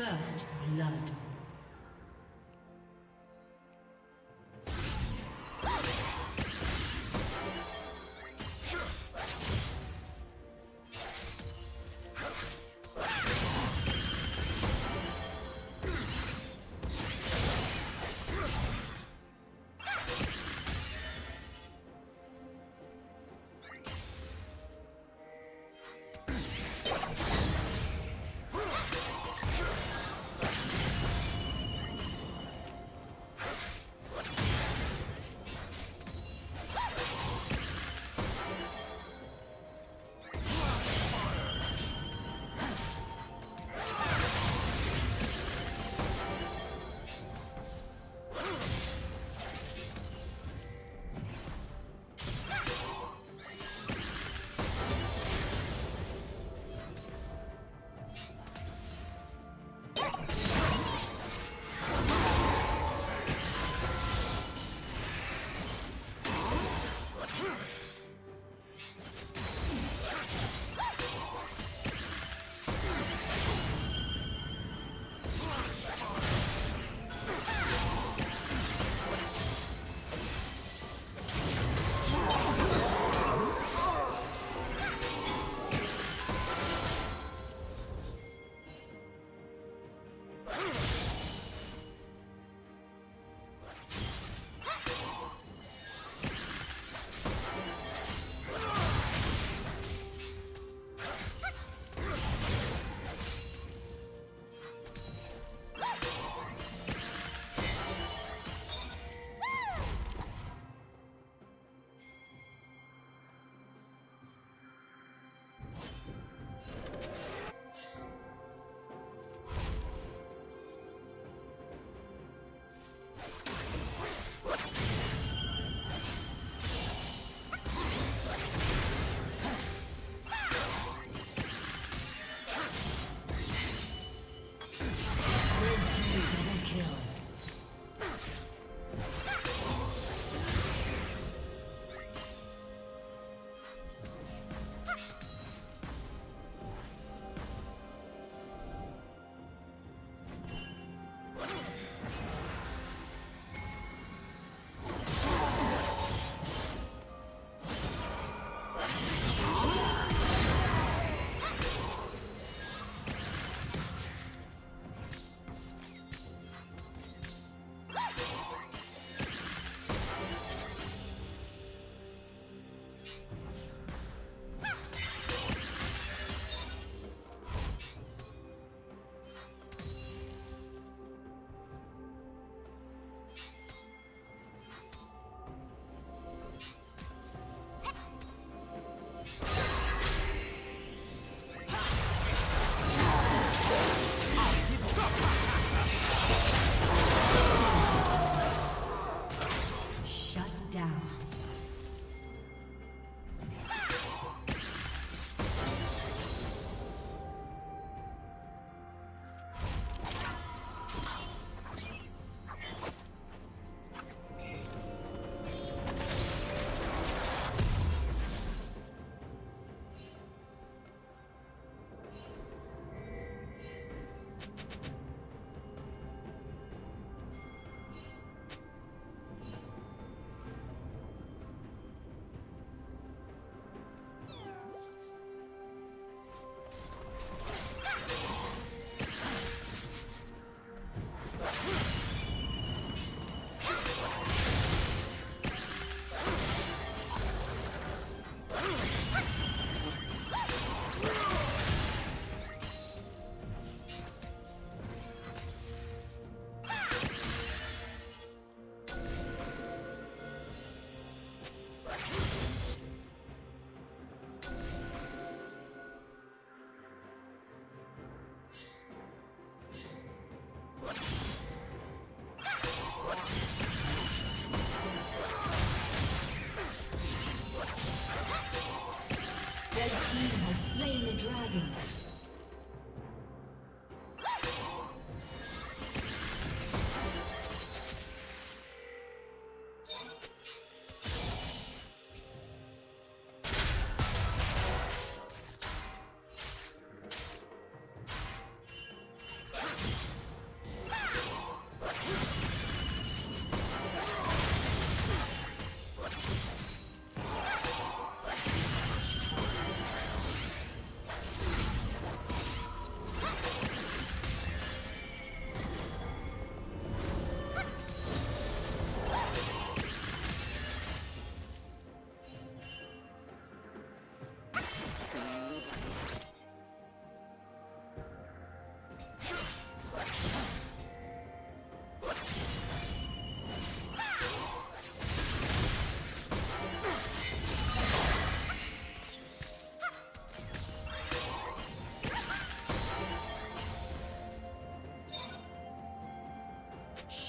First blood.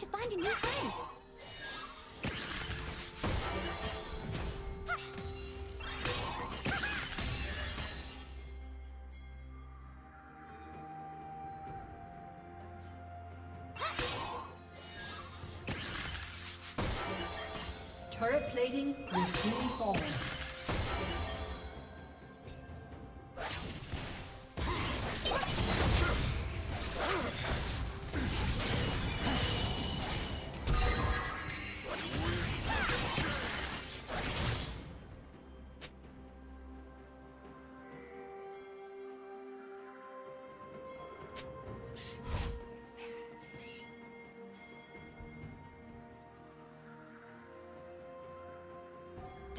to find a new friend. Turret plating will soon fall.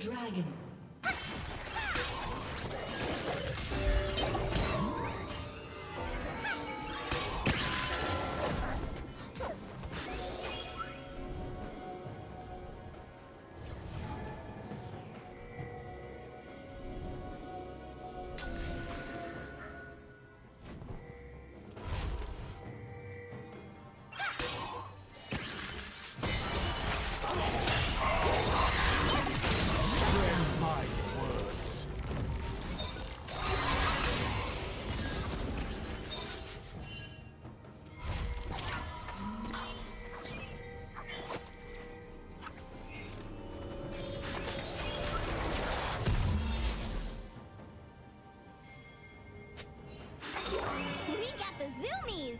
Dragon. Team's